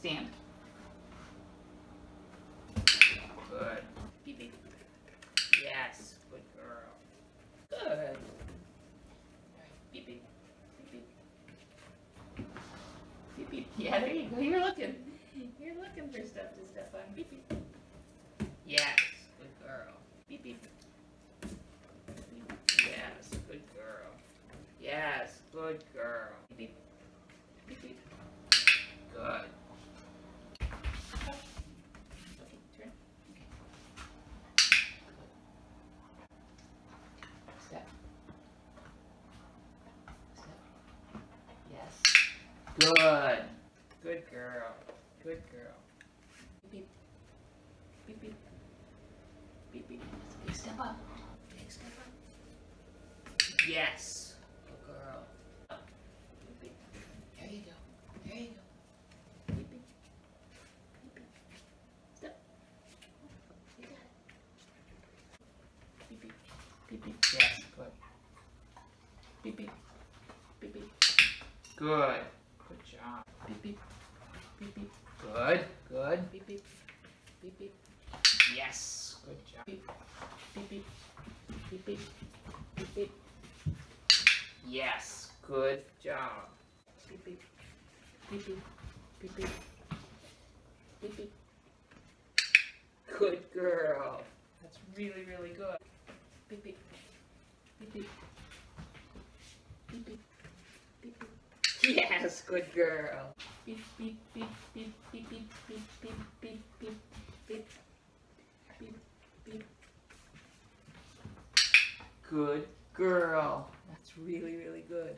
Stand. Good. Beep beep. Yes. Good girl. Good. Beep beep. Beep beep. Beep beep. Yeah, there you go. You're looking. You're looking for stuff to step on. Beep beep. Yes. Good girl. Beep beep. Yes. Good girl. Yes. Good girl. Beep beep. Beep beep. Good. Good. Good girl. Good girl. Beep beep. Beep beep. Beep beep. Big step up. Big step up. Yes. Good girl. Up. Beep beep. There you go. There you go. Beep beep. Beep beep. Step. You got it. Beep beep. Beep beep. Yes. Good. Beep beep. Beep beep. Good. Beep beep. Beep beep. Good. Good. Beep beep. Beep beep. Yes. Good job. Beep. Beep beep. Beep beep. Beep beep. Yes. Good job. Beep beep. Beep beep. Beep beep. Beep beep. Good girl. That's really, really good. Beep. Beep beep. Beep beep. Beep beep. Yes, good girl. Beep beep beep beep beep beep beep beep beep beep beep beep beep. Good girl. That's really, really good.